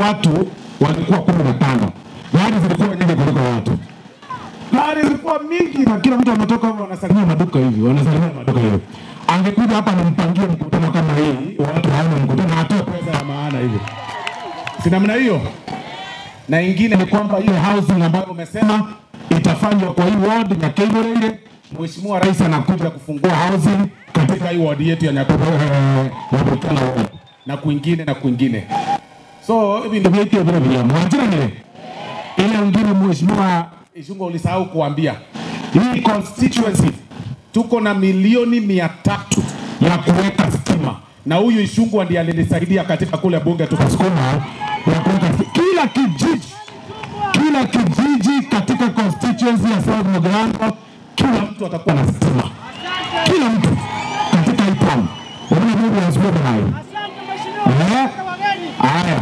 watu walikuwa kumi na tano. Gari zilikuwa nyingi kuliko watu. Gari zilikuwa mingi na kila mtu ametoka hapo wanasalimia maduka hivi wanasalimia maduka hivi. Angekuja hapa nimpangie mkutano kama hii watu hawana mkutano atoe pesa ya maana hivi. Si namna hiyo? Na ingine ni kwamba hiyo housing ambayo umesema itafanywa kwa hii ward ya Keiborere. Mheshimiwa Rais anakuja kufungua housing katika hii ward yetu ya Nyakubahana na kwingine na kwingine, so hivi ndio vile vile vile Mwanjira nile ile ngine. Mheshimiwa Ishungo, ulisahau kuambia hii constituency tuko na milioni mia tatu ya kuweka stima, na huyu Ishungu ndiye alinisaidia katika kule bunge tukasukuma ya kuweka kila kijiji kila kijiji katika constituency ya South Mugirango, kila mtu atakuwa na stima, kila mtu katika hii town. Unaona Mungu. Asante mheshimiwa. Eh? Haya.